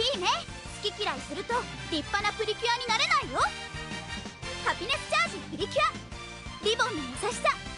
いいね。好き嫌いすると立派なプリキュアになれないよ。ハピネスチャージプリキュア。リボンの優しさ。